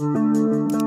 Música